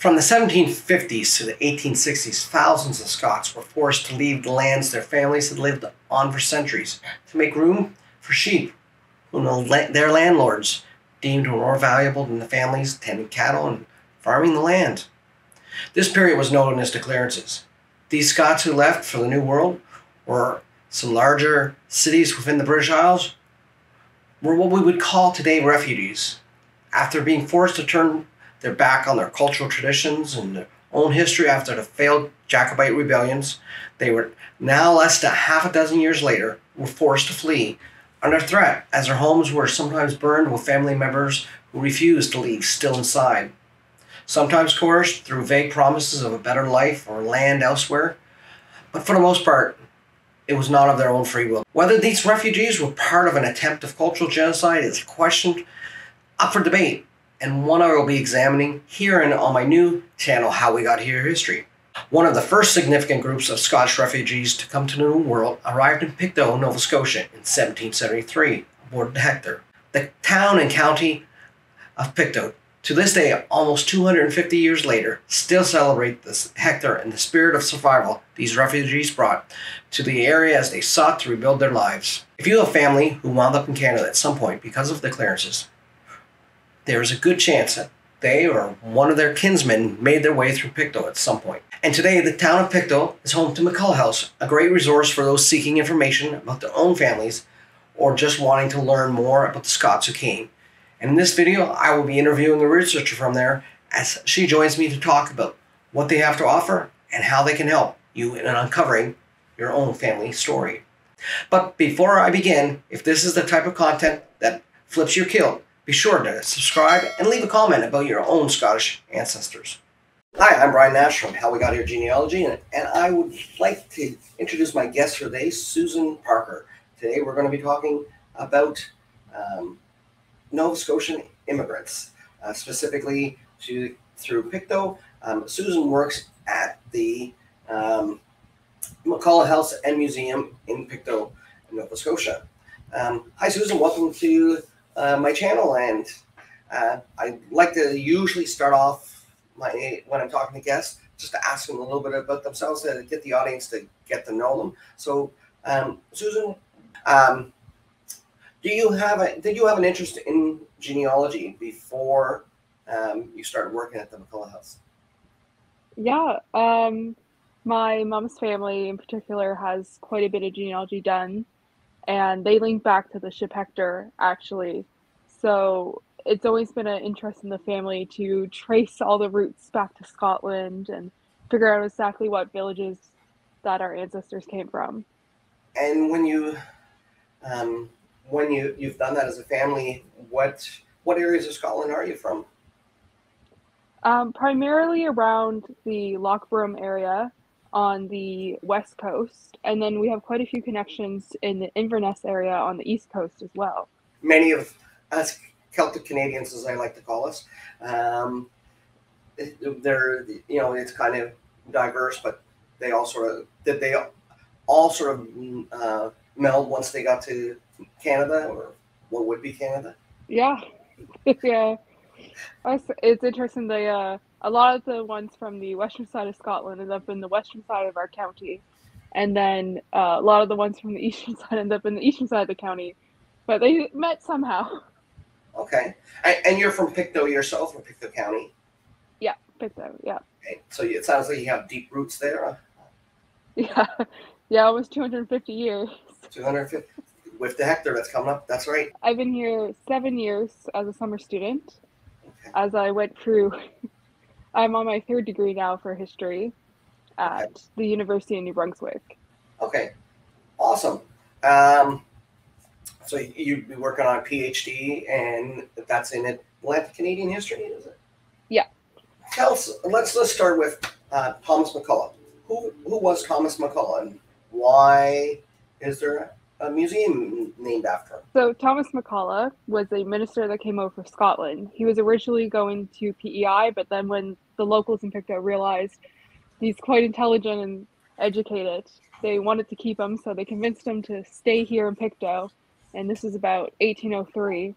From the 1750s to the 1860s, thousands of Scots were forced to leave the lands their families had lived on for centuries to make room for sheep, whom their landlords deemed more valuable than the families tending cattle and farming the land. This period was known as the clearances. These Scots who left for the New World or some larger cities within the British Isles were what we would call today refugees. After being forced to turn their back on their cultural traditions and their own history after the failed Jacobite rebellions. They were now less than half a dozen years later were forced to flee under threat as their homes were sometimes burned with family members who refused to leave still inside. Sometimes coerced through vague promises of a better life or land elsewhere, but for the most part, it was not of their own free will. Whether these refugees were part of an attempt of cultural genocide is a question up for debate and one I will be examining here and on my new channel, How We Got Here History. One of the first significant groups of Scottish refugees to come to the New World arrived in Pictou, Nova Scotia in 1773 aboard the Hector. The town and county of Pictou, to this day, almost 250 years later, still celebrate the Hector and the spirit of survival these refugees brought to the area as they sought to rebuild their lives. If you have a family who wound up in Canada at some point because of the clearances, there is a good chance that they or one of their kinsmen made their way through Pictou at some point. And today, the town of Pictou is home to McCulloch House, a great resource for those seeking information about their own families or just wanting to learn more about the Scots who came. And in this video, I will be interviewing a researcher from there as she joins me to talk about what they have to offer and how they can help you in uncovering your own family story. But before I begin, if this is the type of content that flips your kilt, be sure to subscribe and leave a comment about your own Scottish ancestors. Hi, I'm Brian Nash from How We Got Here Genealogy, and, and I would like to introduce my guest for today, Susan Parker. Today we're going to be talking about um, Nova Scotian immigrants, uh, specifically to through Pictou. Um, Susan works at the um, McCulloch House and Museum in Pictou, Nova Scotia. Um, hi, Susan. Welcome to uh, my channel, and uh, I like to usually start off my when I'm talking to guests just to ask them a little bit about themselves to get the audience to get to know them. So, um, Susan, um, do you have a did you have an interest in genealogy before um, you started working at the McCulloch House? Yeah, um, my mom's family in particular has quite a bit of genealogy done and they link back to the ship Hector actually. So it's always been an interest in the family to trace all the roots back to Scotland and figure out exactly what villages that our ancestors came from. And when you, um, when you you've done that as a family, what what areas of Scotland are you from? Um, primarily around the Lochbroom area, on the west coast, and then we have quite a few connections in the Inverness area on the east coast as well. Many of us Celtic Canadians, as I like to call us, um, they're you know it's kind of diverse, but they all sort of did they all sort of uh, meld once they got to Canada or what would be Canada. Yeah, yeah. It's interesting. They uh, a lot of the ones from the western side of Scotland end up in the western side of our county, and then uh, a lot of the ones from the eastern side end up in the eastern side of the county, but they met somehow. Okay, and you're from Pictou yourself, from Pictou County. Yeah, Pictou. Yeah. Okay. So it sounds like you have deep roots there. Yeah, yeah, almost 250 years. 250 with the Hector that's coming up. That's right. I've been here seven years as a summer student. Okay. As I went through I'm on my third degree now for history at okay. the University of New Brunswick. Okay, awesome. Um, so you'd be working on a PhD, and that's in Atlantic Canadian history, is it? Yeah. Tell us. Let's let's start with uh, Thomas McCulloch. Who who was Thomas McCulloch, and why is there a museum named after him. So Thomas McCulloch was a minister that came over from Scotland. He was originally going to PEI, but then when the locals in Pictou realized he's quite intelligent and educated, they wanted to keep him, so they convinced him to stay here in Pictou. And this is about 1803.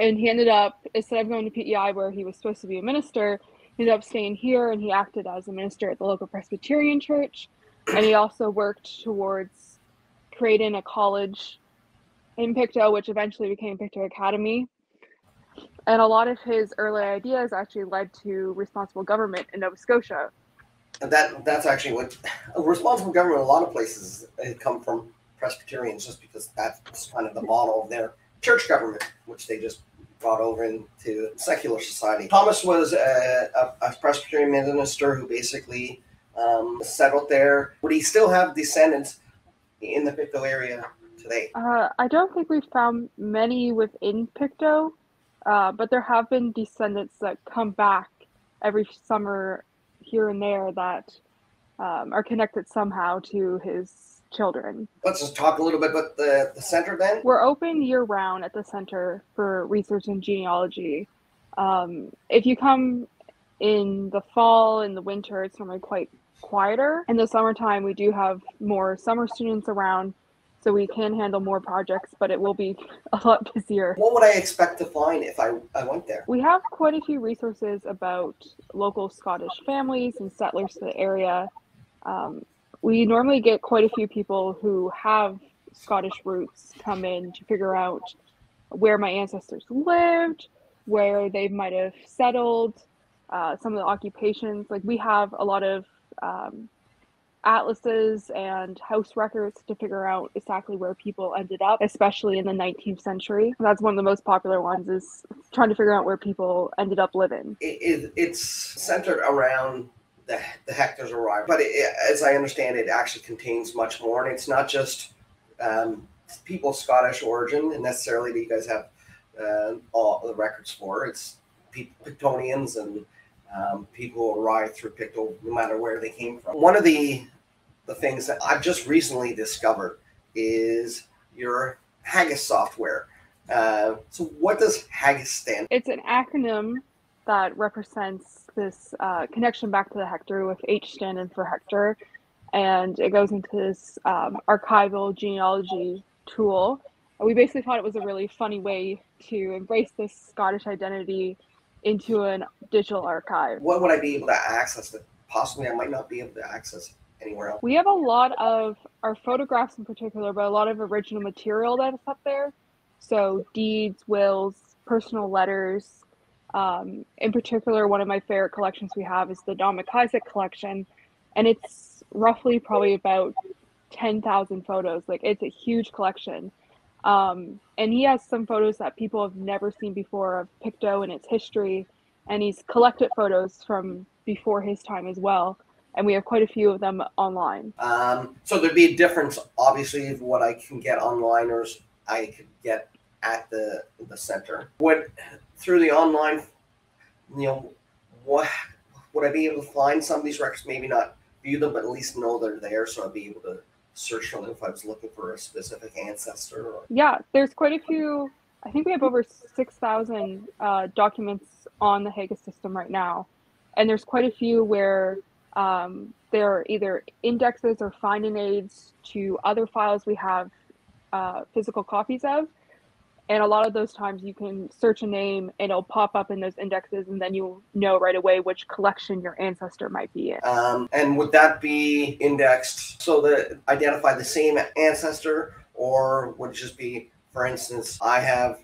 And he ended up, instead of going to PEI where he was supposed to be a minister, he he ended up staying here and he acted as a minister at the local Presbyterian church. And he also worked towards creating a college in Pictou, which eventually became Pictou Academy. And a lot of his early ideas actually led to responsible government in Nova Scotia. And that that's actually what responsible government in a lot of places come from Presbyterians just because that's kind of the model of their church government, which they just brought over into secular society. Thomas was a, a, a Presbyterian minister who basically um, settled there. Would he still have descendants in the Pictou area today? Uh, I don't think we've found many within Pictou, uh, but there have been descendants that come back every summer here and there that um, are connected somehow to his children. Let's just talk a little bit about the, the center then. We're open year round at the Center for Research and Genealogy. Um, if you come in the fall in the winter, it's normally quite quieter. In the summertime, we do have more summer students around, so we can handle more projects, but it will be a lot busier. What would I expect to find if I, I went there? We have quite a few resources about local Scottish families and settlers to the area. Um, we normally get quite a few people who have Scottish roots come in to figure out where my ancestors lived, where they might have settled, uh, some of the occupations. Like we have a lot of um, atlases and house records to figure out exactly where people ended up, especially in the 19th century. That's one of the most popular ones is trying to figure out where people ended up living. It, it, it's centered around the, the Hector's arrival. But it, as I understand it, actually contains much more. And it's not just um, people Scottish origin and necessarily that you guys have uh, all the records for. It's Pictonians and um, people who arrived through Pictou, no matter where they came from. One of the the things that I've just recently discovered is your Haggis software. Uh, so, what does Haggis stand? It's an acronym that represents this uh, connection back to the Hector with H standing for Hector. And it goes into this um, archival genealogy tool. And we basically thought it was a really funny way to embrace this Scottish identity into a digital archive. What would I be able to access that possibly I might not be able to access anywhere else? We have a lot of our photographs in particular, but a lot of original material that's up there. So deeds, wills, personal letters, um, in particular, one of my favorite collections we have is the Don McIsaac collection, and it's roughly probably about 10,000 photos. Like, it's a huge collection. Um, and he has some photos that people have never seen before of Pictou and its history, and he's collected photos from before his time as well. And we have quite a few of them online. Um, so there'd be a difference, obviously, of what I can get online or I could get at the the center. What through the online, you know, what would I be able to find some of these records? Maybe not view them, but at least know they're there, so I'd be able to search if I was looking for a specific ancestor. Or... Yeah, there's quite a few. I think we have over six thousand uh, documents on the Haggis system right now, and there's quite a few where um, there are either indexes or finding aids to other files we have uh, physical copies of and a lot of those times you can search a name and it'll pop up in those indexes and then you'll know right away which collection your ancestor might be in. Um, and would that be indexed so that identify the same ancestor? Or would it just be for instance i have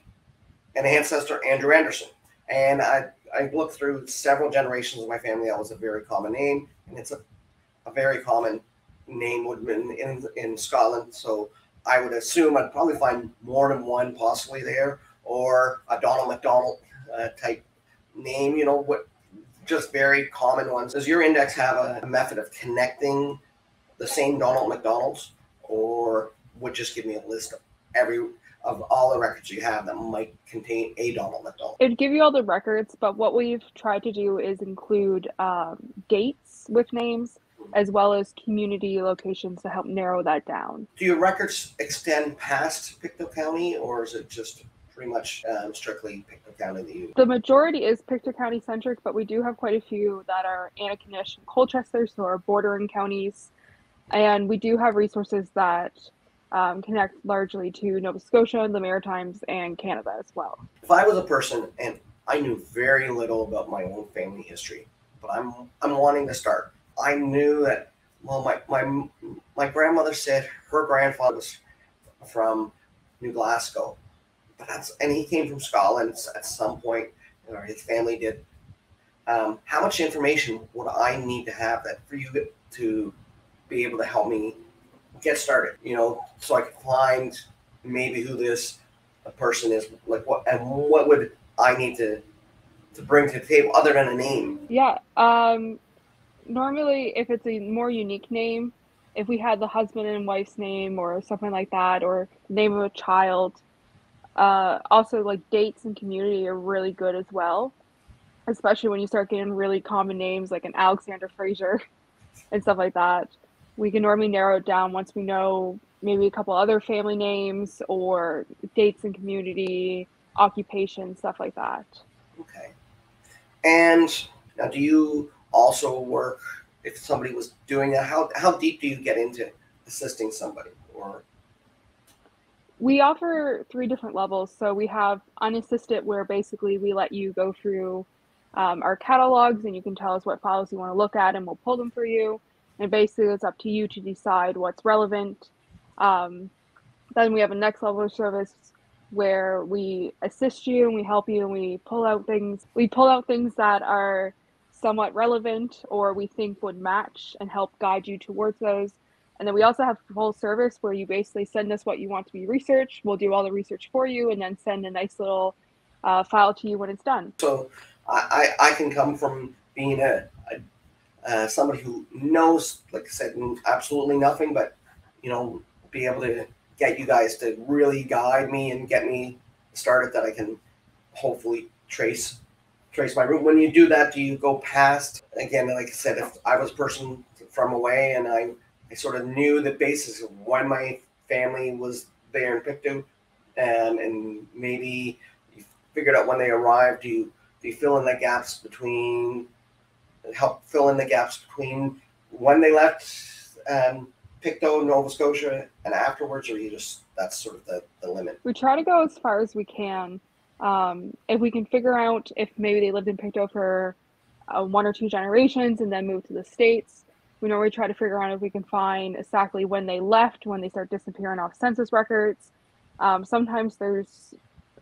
an ancestor andrew anderson. And i i looked through several generations of my family. That was a very common name. And it's a, a very common name would in, in in scotland. So I would assume I'd probably find more than one possibly there, or a Donald McDonald uh, type name. You know, what just very common ones. Does your index have a, method of connecting the same Donald McDonald's, or would just give me a list of every of all the records you have that might contain a Donald McDonald? It'd give you all the records, but what we've tried to do is include um, dates with names as well as community locations to help narrow that down. Do your records extend past Pictou County, or is it just pretty much um, strictly Pictou County that you? The majority is Pictou County centric, but we do have quite a few that are Antigonish and Colchester, so our bordering counties, and we do have resources that um, connect largely to Nova Scotia, the Maritimes, and Canada as well. If I was a person and I knew very little about my own family history, but I'm I'm wanting to start. I knew that. Well, my my my grandmother said her grandfather was from New Glasgow, but that's and he came from Scotland at some point, or his family did. Um, how much information would I need to have that for you to be able to help me get started? You know, so I can find maybe who this person is, like what and what would I need to to bring to the table other than a name? Yeah. Um, normally, if it's a more unique name, if we had the husband and wife's name or something like that, or name of a child, uh, also like dates and community are really good as well, especially when you start getting really common names like an Alexander Fraser and stuff like that. We can normally narrow it down once we know maybe a couple other family names or dates and community, occupation, stuff like that. Okay. And now, do you also work if somebody was doing that? How how deep do you get into assisting somebody or? We offer three different levels. So we have unassisted, where basically we let you go through um, our catalogs and you can tell us what files you want to look at and we'll pull them for you. And basically, it's up to you to decide what's relevant. Um, then we have a next level of service where we assist you and we help you and we pull out things we pull out things that are somewhat relevant or we think would match and help guide you towards those. And then we also have full service where you basically send us what you want to be researched. We'll do all the research for you and then send a nice little uh, file to you when it's done. So i i, can come from being a, a uh, somebody who knows like i said absolutely nothing but you know be able to get you guys to really guide me and get me started that I can hopefully trace trace my route. When you do that, do you go past again? Like I said, if I was a person from away and I, I sort of knew the basis of when my family was there in Pictou, um, and maybe you figured out when they arrived. Do you do you fill in the gaps between help fill in the gaps between when they left um, Pictou, Nova Scotia, and afterwards, or you just that's sort of the, the limit? We try to go as far as we can. Um, if we can figure out if maybe they lived in Pictou for uh, one or two generations and then moved to the States, we normally try to figure out if we can find exactly when they left, when they start disappearing off census records. Um, sometimes there's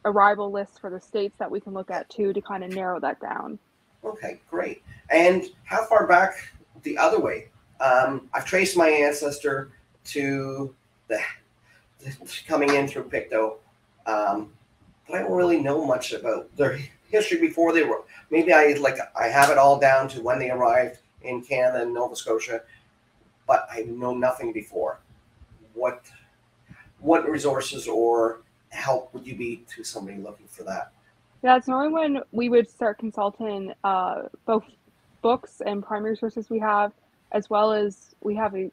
arrival lists for the states that we can look at too to kind of narrow that down. Okay, great. And how far back the other way? Um, I've traced my ancestor to the, coming in through Pictou, um, but I don't really know much about their history before they were. Maybe I like I have it all down to when they arrived in Canada and Nova Scotia, but I know nothing before. What what resources or help would you be to somebody looking for that? Yeah, it's normally when we would start consulting uh, both books and primary sources we have as well as we have a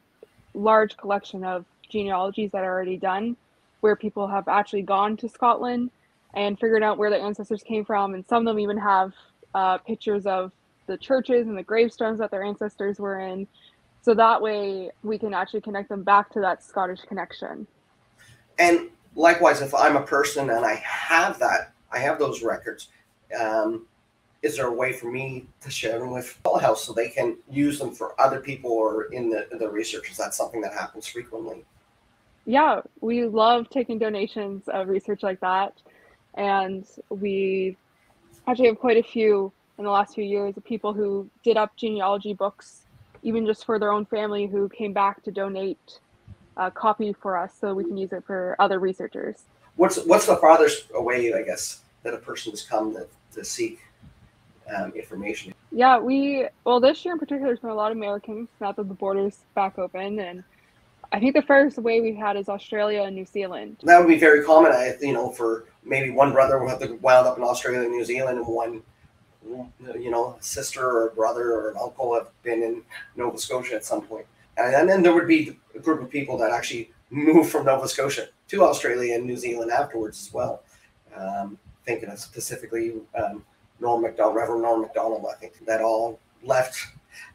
large collection of genealogies that are already done where people have actually gone to Scotland and figured out where their ancestors came from. And some of them even have uh, pictures of the churches and the gravestones that their ancestors were in. So that way we can actually connect them back to that Scottish connection. And likewise, if I'm a person and I have that, I have those records, um, is there a way for me to share them with Hull House so they can use them for other people or in the, the research? Is that something that happens frequently? Yeah, we love taking donations of research like that. And we actually have quite a few in the last few years of people who did up genealogy books, even just for their own family, who came back to donate a copy for us so we can use it for other researchers. What's what's the farthest away, I guess, that a person has come to, to seek um, information. Yeah, we well this year in particular there's been a lot of Americans now that the borders back open, and I think the first way we've had is Australia and New Zealand. That would be very common. I you know for maybe one brother will have to wound up in Australia and New Zealand, and one you know sister or brother or an uncle have been in Nova Scotia at some point. and then there would be a group of people that actually move from Nova Scotia to Australia and New Zealand afterwards as well. Um, thinking of specifically um, Norm Macdonald, Reverend Norm Macdonald, I think, that all left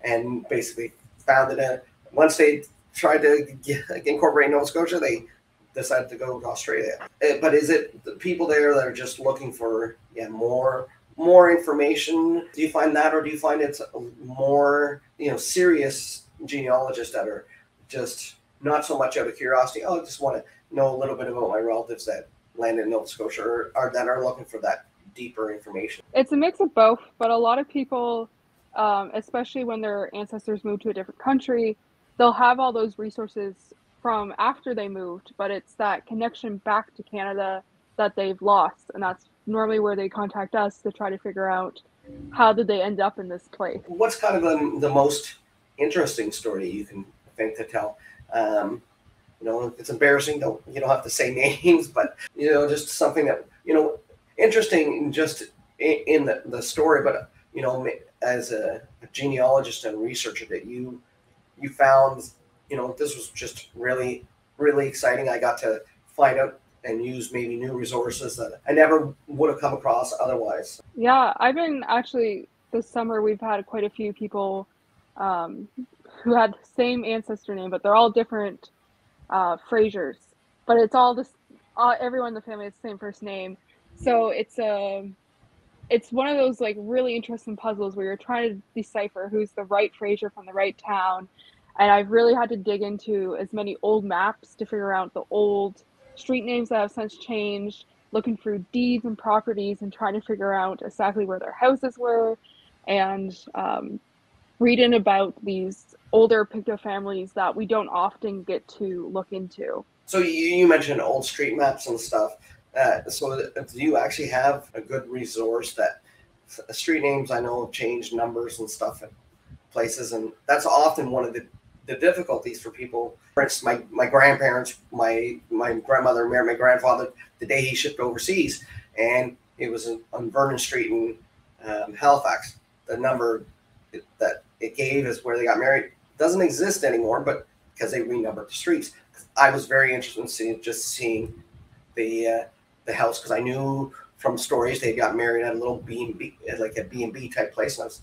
and basically founded a. Once they tried to get, incorporate Nova Scotia, they decided to go to Australia. Uh, but is it the people there that are just looking for yeah more more information? Do you find that, or do you find it's more you know serious genealogists that are just not so much out of curiosity? Oh, I just want to know a little bit about my relatives that land in Nova Scotia, or, or that are looking for that deeper information. It's a mix of both, but a lot of people, um, especially when their ancestors moved to a different country, they'll have all those resources from after they moved, but it's that connection back to Canada that they've lost, and that's normally where they contact us to try to figure out how did they end up in this place. What's kind of the, the most interesting story you can think to tell? Um, you know, it's embarrassing. Don't you don't have to say names, but you know, just something that you know, interesting just in, in the, the story. But you know, as a, a genealogist and researcher, that you you found, you know, this was just really really exciting. I got to find out and use maybe new resources that I never would have come across otherwise. Yeah, I've been actually this summer. We've had quite a few people um, who had the same ancestor name, but they're all different uh, Frasers. But it's all this. Everyone in the family has the same first name, so it's a. It's one of those like really interesting puzzles where you're trying to decipher who's the right Fraser from the right town, and I've really had to dig into as many old maps to figure out the old street names that have since changed, looking through deeds and properties and trying to figure out exactly where their houses were, and um, reading about these older Pictou families that we don't often get to look into. So you, you mentioned old street maps and stuff. Uh, so do you actually have a good resource that street names I know have changed numbers and stuff in places, and that's often one of the the difficulties for people. For instance, my, my grandparents, my my grandmother married my grandfather the day he shipped overseas, and it was on Vernon Street in um, Halifax. The number that it gave is where they got married doesn't exist anymore, but because they renumbered the streets. I was very interested in seeing just seeing the uh, the house because I knew from stories they got married at a little B and B, like a B and B type place, and I was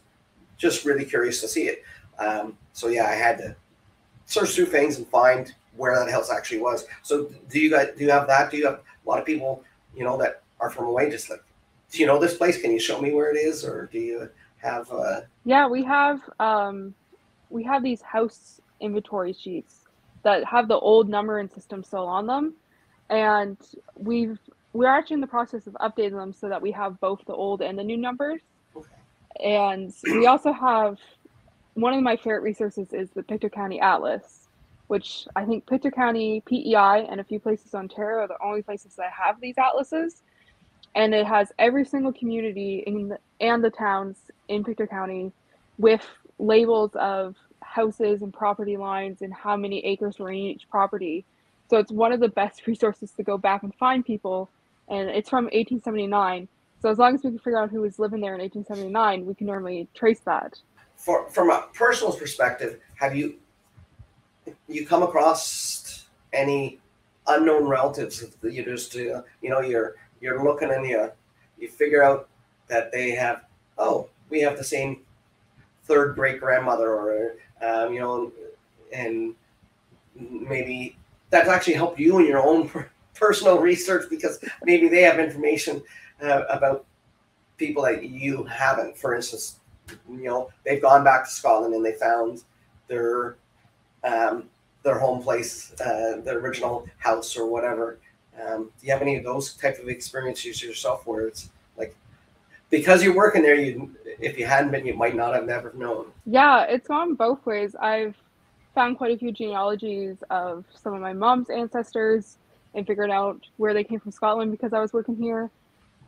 just really curious to see it. Um, so yeah, I had to search through things and find where that house actually was. So do you guys do you have that? Do you have a lot of people you know that are from away just like do you know this place? Can you show me where it is, or do you have? Uh... Yeah, we have um, we have these house inventory sheets that have the old numbering system still on them, and we've we're actually in the process of updating them so that we have both the old and the new numbers. Okay. And we also have one of my favorite resources is the Pictou County Atlas, which I think Pictou County, PEI, and a few places in Ontario are the only places that have these atlases. And it has every single community in the, and the towns in Pictou County with labels of houses and property lines and how many acres were in each property. So it's one of the best resources to go back and find people. And it's from 1879. So as long as we can figure out who was living there in 1879, we can normally trace that for, from a personal perspective, have you you come across any unknown relatives that you just uh, you know you're you're looking and you you figure out that they have oh we have the same third great grandmother or um, you know and maybe that's actually helped you in your own personal research because maybe they have information uh, about people that you haven't for instance you know they've gone back to Scotland and they found their um, their home place, uh, the original house or whatever. Um, do you have any of those type of experiences yourself where it's like because you're working there, you if you hadn't been, you might not have never known. Yeah, it's gone both ways. I've found quite a few genealogies of some of my mom's ancestors and figured out where they came from Scotland because I was working here.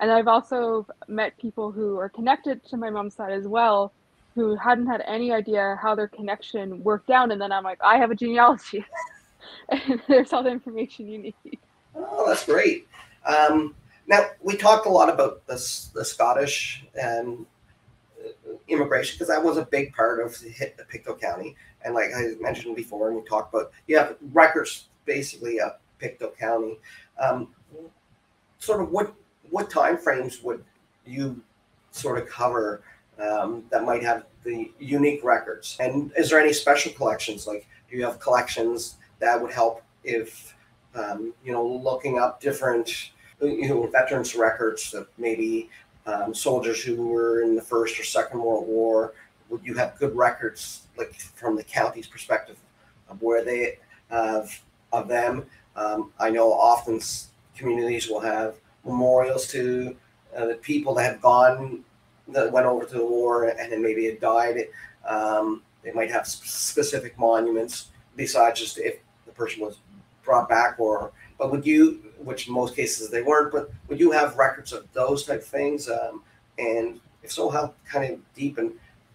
And I've also met people who are connected to my mom's side as well, who hadn't had any idea how their connection worked out. And then I'm like, I have a genealogy. and there's all the information you need. Oh, that's great. Um, now, we talked a lot about this, the Scottish um, immigration because that was a big part of the Pictou County. And like I mentioned before, and we talked about, you have records basically of Pictou County. Um, sort of what what time frames would you sort of cover um, that might have the unique records? And is there any special collections? Like, do you have collections that would help if um, you know looking up different you know veterans records that maybe um, soldiers who were in the First or Second World War? Would you have good records, like from the county's perspective, of where they have of them? Um, I know often communities will have memorials to uh, the people that have gone that went over to the war and then maybe had died. Um, they might have specific monuments besides just if the person was brought back or but would you which in most cases they weren't but would you have records of those type things um, and if so how kind of deep and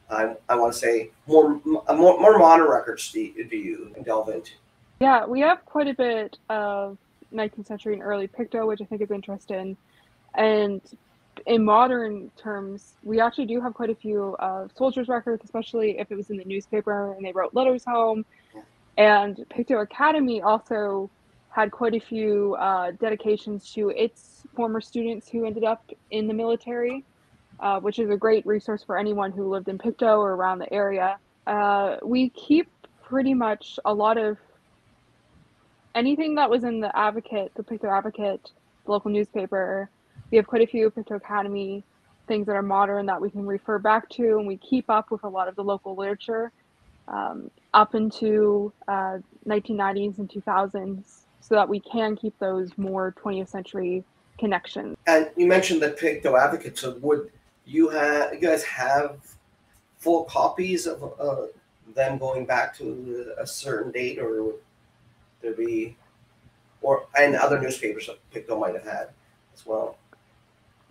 I, I want to say more, more more modern records do do you delve into yeah we have quite a bit of 19th century and early Pictou which i think is interesting and in modern terms, we actually do have quite a few uh, soldiers' records, especially if it was in the newspaper and they wrote letters home. And Pictou Academy also had quite a few uh, dedications to its former students who ended up in the military, uh, which is a great resource for anyone who lived in Pictou or around the area. Uh, we keep pretty much a lot of anything that was in the Advocate, the Pictou Advocate, the local newspaper we have quite a few Pictou Academy things that are modern that we can refer back to, and we keep up with a lot of the local literature um, up into uh, 1990s and 2000s so that we can keep those more 20th century connections. And you mentioned the Pictou Advocate, so would you have you guys have full copies of uh, them going back to a certain date, or there be, or and other newspapers that Pictou might have had as well?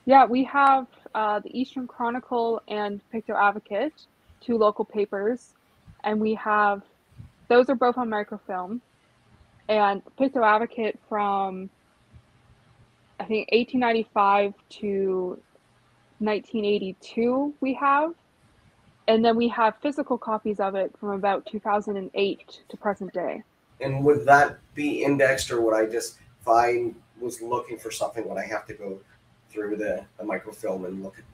Yeah, we have uh, the Eastern Chronicle and Pictou Advocate, two local papers, and we have those are both on microfilm, and Pictou Advocate from I think 1895 to 1982 we have, and then we have physical copies of it from about 2008 to present day. And would that be indexed, or would I just if I was looking for something, would I have to go through the, the microfilm and look at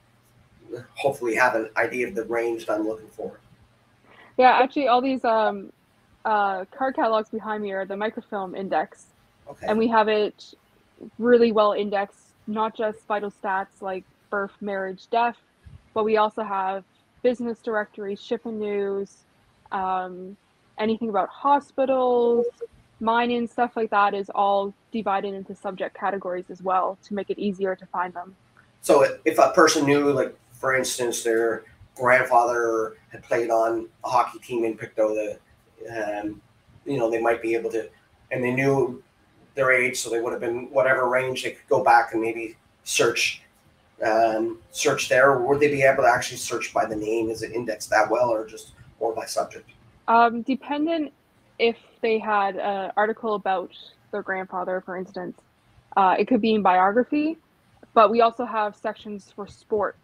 hopefully have an idea of the range that I'm looking for. Yeah, actually, all these um, uh, card catalogs behind me are the microfilm index, okay. and we have it really well indexed. Not just vital stats like birth, marriage, death, but we also have business directories, shipping news, um, anything about hospitals, mining, stuff like that is all divided into subject categories as well to make it easier to find them. So if a person knew, like for instance, their grandfather had played on a hockey team in Pictou, the, um, you know, they might be able to, and they knew their age, so they would have been whatever range they could go back and maybe search um, search there, or would they be able to actually search by the name? Is it indexed that well, or just more by subject? Um, dependent if they had an article about their grandfather, for instance, uh, it could be in biography, but we also have sections for sports,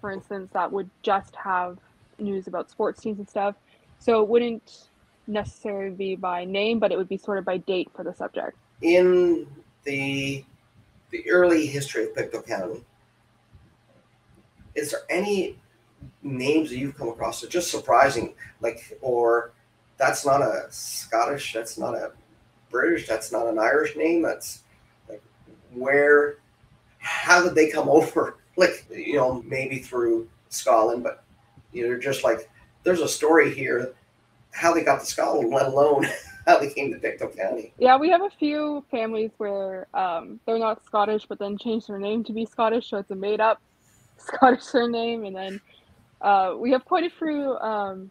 for instance, that would just have news about sports teams and stuff. So it wouldn't necessarily be by name, but it would be sort of by date for the subject. In the the early history of Pictou County, is there any names that you've come across are just surprising, like or that's not a Scottish, that's not a British, that's not an Irish name. That's like where, how did they come over? Like, you know, maybe through Scotland, but you're just like, there's a story here how they got to Scotland, let alone how they came to Pictou County. Yeah, we have a few families where um, they're not Scottish, but then changed their name to be Scottish, so it's a made up Scottish surname. And then uh, we have quite a few um,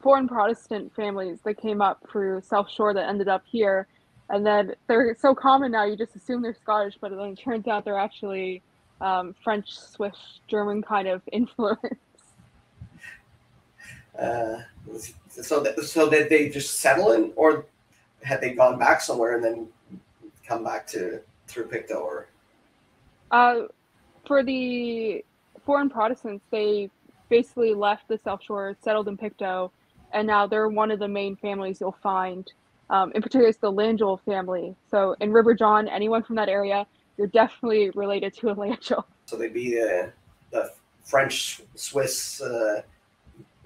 foreign Protestant families that came up through South Shore that ended up here. And then they're so common now, you just assume they're Scottish, but then it turns out they're actually um, French, Swiss, German kind of influence. Uh, so, that, so that they just settle in, or had they gone back somewhere and then come back to through Pictou? Or uh, for the foreign Protestants, they basically left the South Shore, settled in Pictou, and now they're one of the main families you'll find. Um, in particular, it's the Langille family. So in River John, anyone from that area, you're definitely related to a Langille. So they'd be the, the French, Swiss, uh,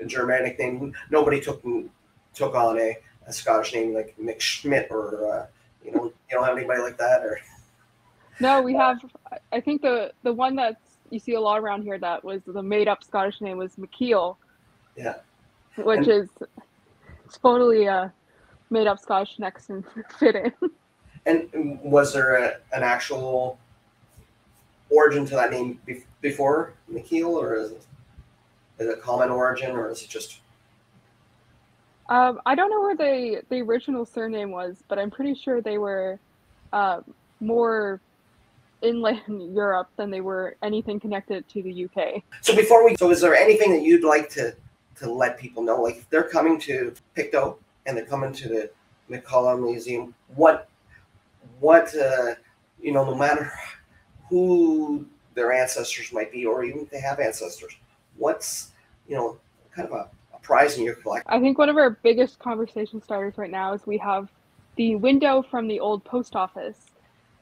Germanic name. Nobody took took on a, a Scottish name like Mick Schmidt or uh, you know you don't have anybody like that or. No, we have. I think the the one that's you see a lot around here that was the made up Scottish name was McKeel. Yeah. Which And- is totally a made up Scottish next and fit in. And was there a, an actual origin to that name be- before McKeel, or is it, is it common origin, or is it just Um, I don't know where the the original surname was, but I'm pretty sure they were uh, more inland Europe than they were anything connected to the UK. So before we, so is there anything that you'd like to to let people know? Like if they're coming to Pictou and they're coming to the McCulloch Museum, what what uh, you know, no matter who their ancestors might be, or even if they have ancestors, what's you know kind of a, a prize in your collection? I think one of our biggest conversation starters right now is we have the window from the old post office,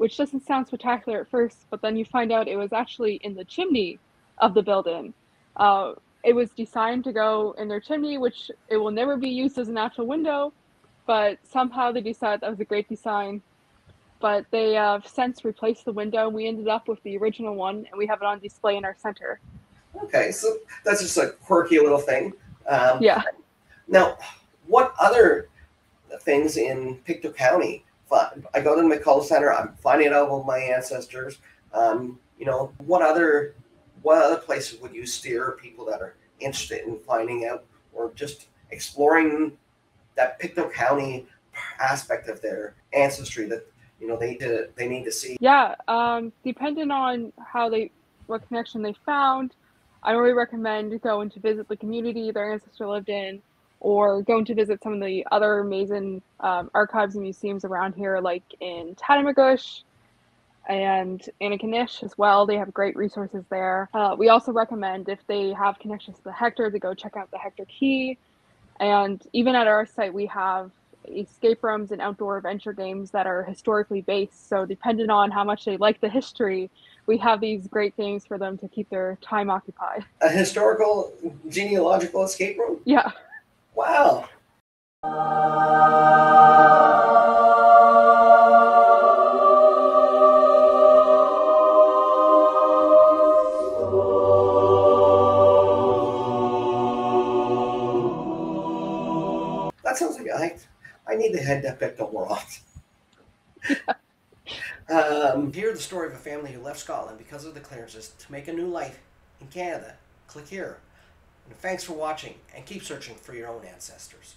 which doesn't sound spectacular at first, but then you find out it was actually in the chimney of the building. Uh, it was designed to go in their chimney, which it will never be used as an actual window, but somehow they decided that was a great design. But they have since replaced the window. And we ended up with the original one, and we have it on display in our center. Okay, so that's just a quirky little thing. Um, Yeah. Now, what other things in Pictou County? I go to the McCulloch Center. I'm finding out about my ancestors. Um, you know, what other what other places would you steer people that are interested in finding out or just exploring that Pictou County aspect of their ancestry that you know they to, they need to see? Yeah, um, depending on how they, what connection they found, I really recommend going to visit the community their ancestor lived in, or going to visit some of the other amazing um, archives and museums around here, like in Tatamagouche and Antigonish as well. They have great resources there. Uh, we also recommend if they have connections to the Hector to go check out the Hector Quay. And even at our site, we have escape rooms and outdoor adventure games that are historically based. So, depending on how much they like the history, we have these great games for them to keep their time occupied. A historical genealogical escape room? Yeah. Wow. That sounds like I, I need to head to Pictou more often. um, hear the story of a family who left Scotland because of the clearances to make a new life in Canada. Click here. And thanks for watching and keep searching for your own ancestors.